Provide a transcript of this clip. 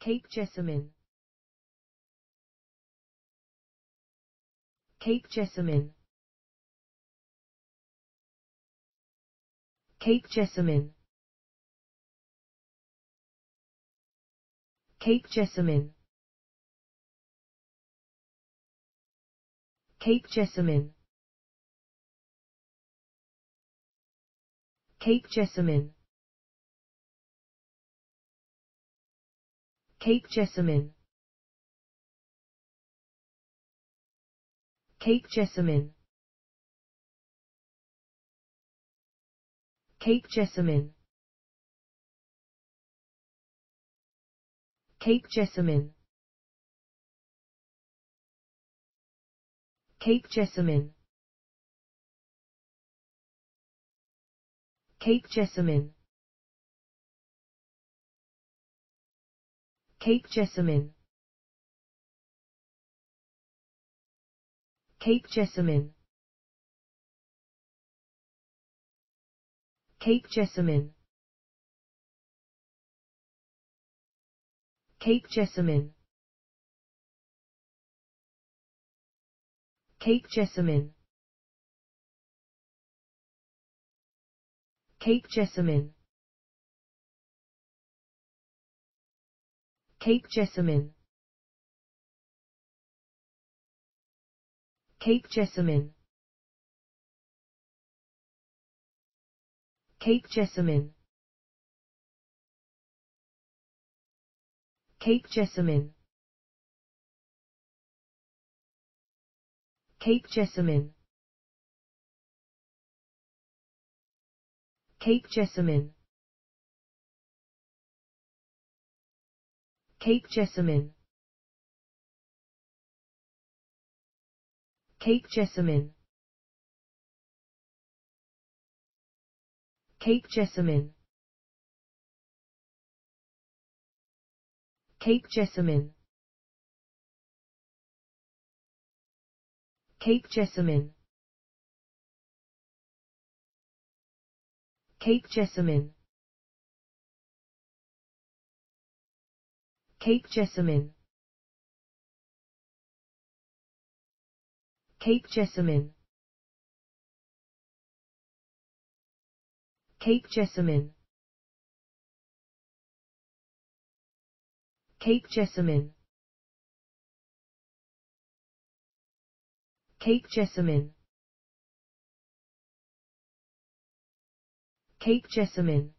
Cape Jessamine. Cape Jessamine. Cape Jessamine. Cape Jessamine. Cape Jessamine. Cape Jessamine. Cape Jessamine. Cape Jessamine. Cape Jessamine. Cape Jessamine. Cape Jessamine. Cape Jessamine. Cape Jessamine. Cape Jessamine. Cape Jessamine. Cape Jessamine. Cape Jessamine. Cape Jessamine. Cape Jessamine. Cape Jessamine. Cape Jessamine. Cape Jessamine. Cape Jessamine. Cape Jessamine. Cape Jessamine. Cape Jessamine. Cape Jessamine. Cape Jessamine. Cape Jessamine. Cape Jessamine. Cape Jessamine. Cape Jessamine. Cape Jessamine. Cape Jessamine. Cape Jessamine. Cape Jessamine.